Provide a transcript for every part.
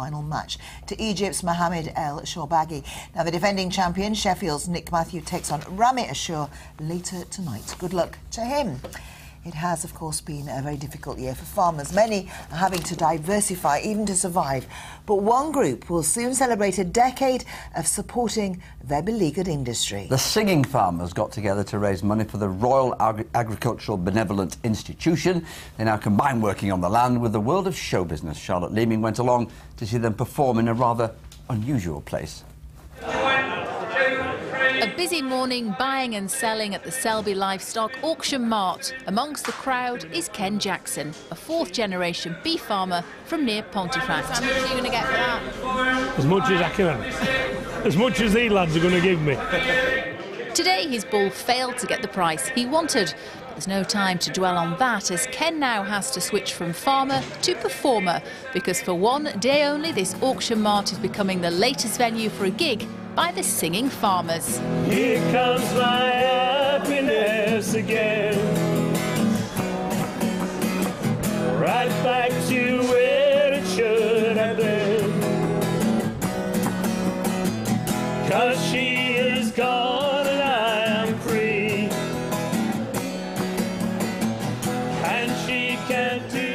final match to Egypt's Mohamed El Shorbagy. Now, the defending champion, Sheffield's Nick Matthew, takes on Ramy Ashour later tonight. Good luck to him. It has, of course, been a very difficult year for farmers. Many are having to diversify even to survive. But one group will soon celebrate a decade of supporting their beleaguered industry. The singing farmers got together to raise money for the Royal Agri Agricultural Benevolent Institution. They now combine working on the land with the world of show business. Charlotte Leeming went along to see them perform in a rather unusual place. A busy morning buying and selling at the Selby Livestock Auction Mart. Amongst the crowd is Ken Jackson, a fourth generation beef farmer from near Pontefract. How much are you going to get for that? As much as I can. As much as these lads are going to give me. Today his bull failed to get the price he wanted. But there's no time to dwell on that as Ken now has to switch from farmer to performer because for one day only this auction mart is becoming the latest venue for a gig by the singing farmers. Here comes my happiness again. Right back to where it should have been. Cause she is gone and I am free. And she can't do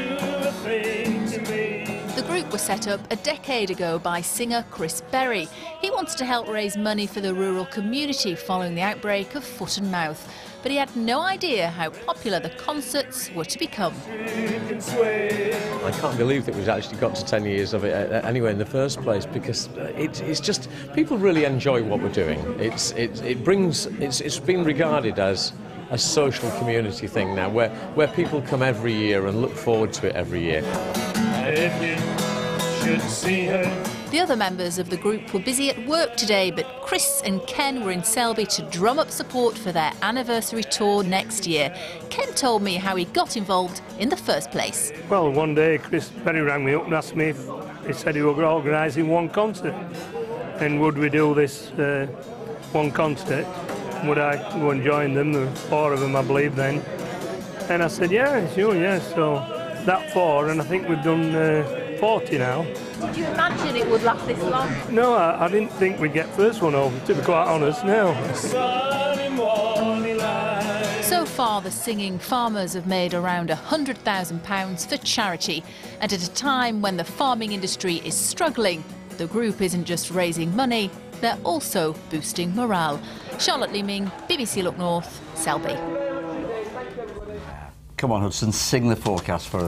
group was set up a decade ago by singer Chris Berry. He wanted to help raise money for the rural community following the outbreak of foot and mouth. But he had no idea how popular the concerts were to become. I can't believe that we've actually got to 10 years of it uh, anyway in the first place because uh, it, it's just people really enjoy what we're doing. It's, it, it brings it's, it's been regarded as a social community thing now where, where people come every year and look forward to it every year. If you should see her. The other members of the group were busy at work today, but Chris and Ken were in Selby to drum up support for their anniversary tour next year. Ken told me how he got involved in the first place. Well, one day Chris Berry rang me up and asked me if he said he were organising one concert. And would we do this uh, one concert? Would I go and join them? There were four of them, I believe, then. And I said, yeah, sure, yeah. So that four, and I think we've done uh, 40 now. Did you imagine it would last this long? No, I, I didn't think we'd get first one over, to be quite honest, no. So far, the singing farmers have made around £100,000 for charity. And at a time when the farming industry is struggling, the group isn't just raising money, they're also boosting morale. Charlotte Leeming, BBC Look North, Selby. Come on, Hudson, sing the forecast for us.